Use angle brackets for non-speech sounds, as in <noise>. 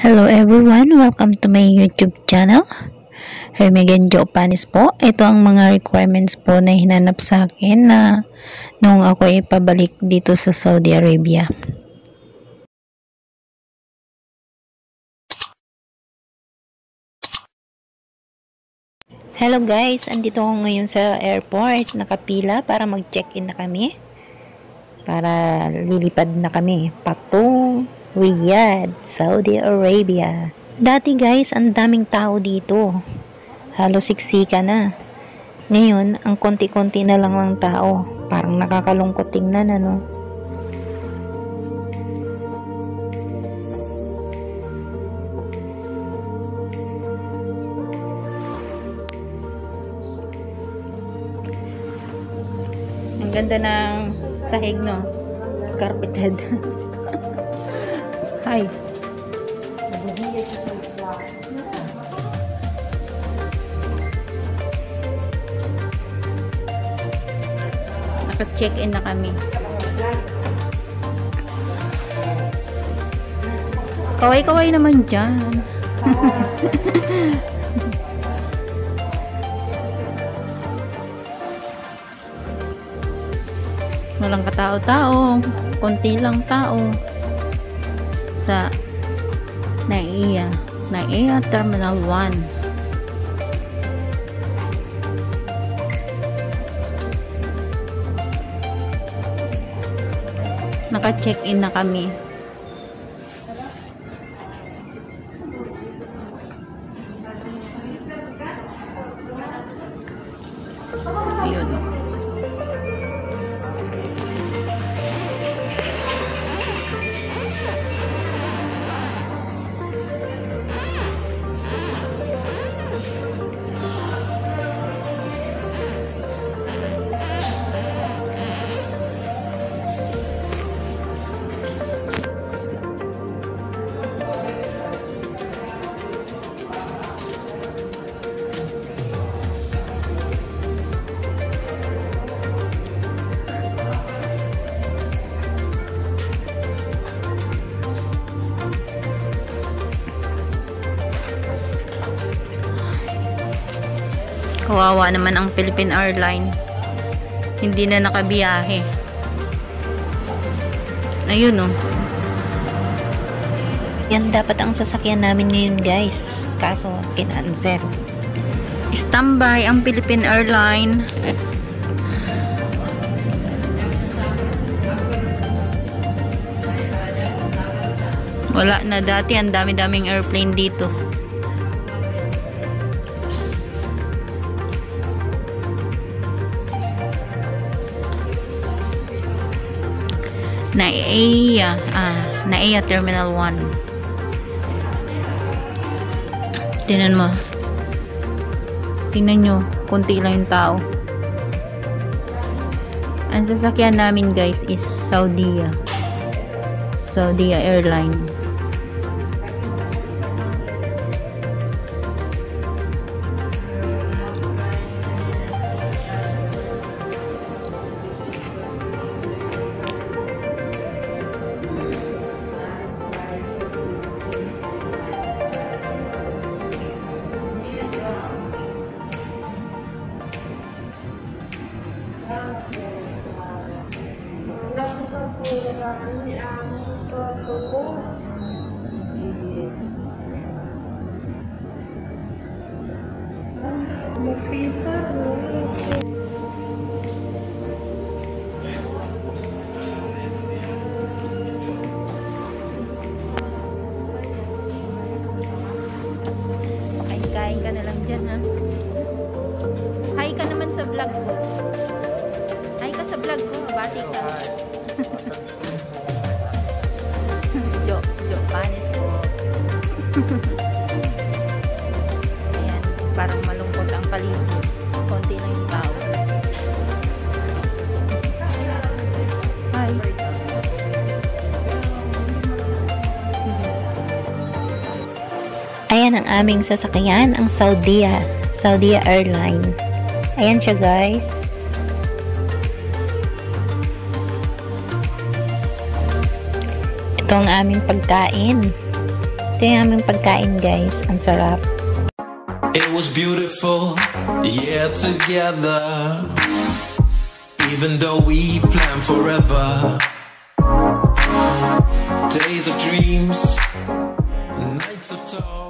Hello everyone, welcome to my YouTube channel. Hermegan Jo Panis po. Ito ang mga requirements po na hinanap sa akin na nung ako ay pabalik dito sa Saudi Arabia. Hello guys, andito ako ngayon sa airport. Nakapila para mag-check-in na kami. Para lilipad na kami patung Riyadh, Saudi Arabia. Dati guys, ang daming tao dito. Halos siksika na. Ngayon, ang konti-konti na lang ng tao. Parang nakakalungkot tingnan ano. Ang ganda ng sahig, no? Carpeted. <laughs> Hi. Naka-check-in na kami. Kaway-kaway naman dyan. <laughs> Walang katao-tao. Konti lang tao. Sa NAIA. NAIA Terminal 1. Naka-check-in na kami. Yun. Kawawa naman ang Philippine Airline. Hindi na nakabiyahe. Ayun oh. Yan dapat ang sasakyan namin ngayon guys. Kaso kinansel. Standby ang Philippine Airline. Wala na dati. Ang dami-daming airplane dito. Naiya, ah, Naiya Terminal 1. Tingnan mo. Tingnan nyo, konti lang yung tao. Ang sasakyan namin guys is Saudia. Saudia Airline. Kain-kain ka na lang dyan, ha? Hi ka naman sa vlog ko. Hi ka sa vlog ko. Bati ka. jo, jo, panis ko. Ayan, parang malungkot paligid. Konti lang yung tao. Hi. Ayan ang aming sasakyan, ang Saudia, Saudia Airline. Ayan siya guys. Ito ang aming pagkain. Ito yung aming pagkain guys. Ang sarap. It was beautiful, yeah, together. Even though we planned forever. Days of dreams, nights of talks.